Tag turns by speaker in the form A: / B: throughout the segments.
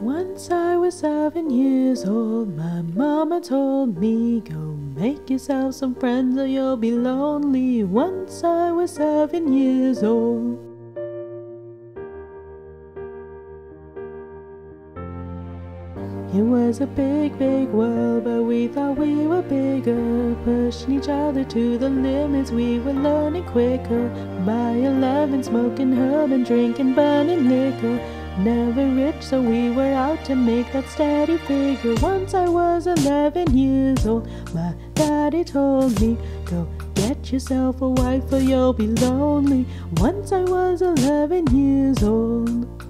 A: Once I was seven years old, my mama told me, Go make yourself some friends or you'll be lonely. Once I was seven years old. It was a big, big world, but we thought we were bigger. Pushing each other to the limits, we were learning quicker. By eleven, smoking herb and drinking burning liquor. Never rich, so we were out to make that steady figure. Once I was eleven years old, my daddy told me, Go get yourself a wife or you'll be lonely. Once I was eleven years old.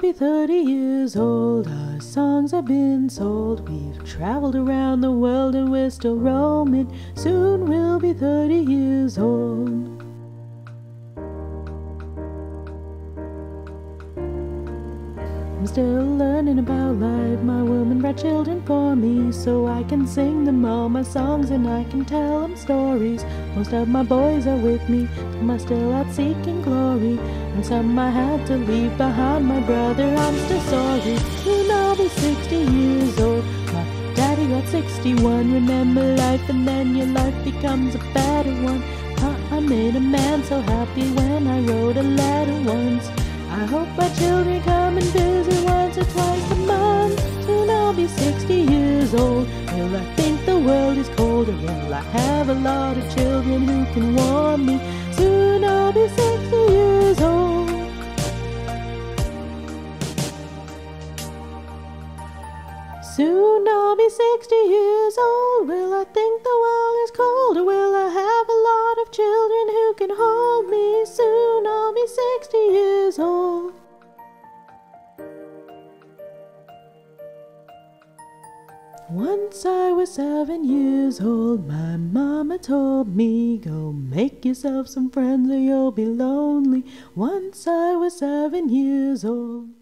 A: We'll be 30 years old. Our songs have been sold. We've traveled around the world and we're still roaming. Soon we'll be 30 years old. I'm still learning about life. My woman brought children for me so I can sing them all my songs and I can tell them stories. Most of my boys are with me, some are still out seeking glory, and some I had to leave behind. My brother, I'm still sorry. Soon I'll be 60 years old. My daddy got 61. Remember life, and then your life becomes a better one. I made a man so happy when I wrote a letter once. I hope my children come and visit once or twice a month. Soon I'll be 60 years old. Will I think the world is colder? Will I have a lot of children who can warm me? Soon I'll be 60 Soon I'll be 60 years old. Will I think the world is cold? Or will I have a lot of children who can hold me? Soon I'll be 60 years old. Once I was seven years old, my mama told me, Go make yourself some friends or you'll be lonely. Once I was seven years old.